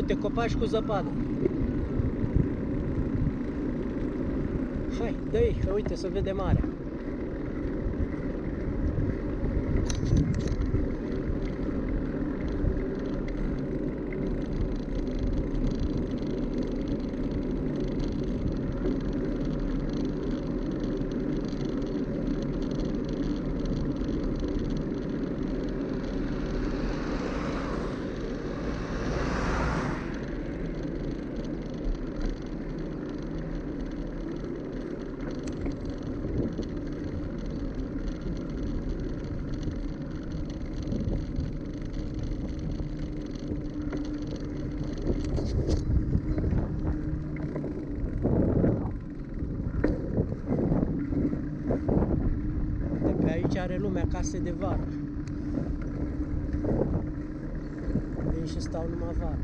uite, copaci cu zăpadă. Hai, dă că uite, să vede marea. De pe aici are lumea case de vară. Vin și stau numai vară.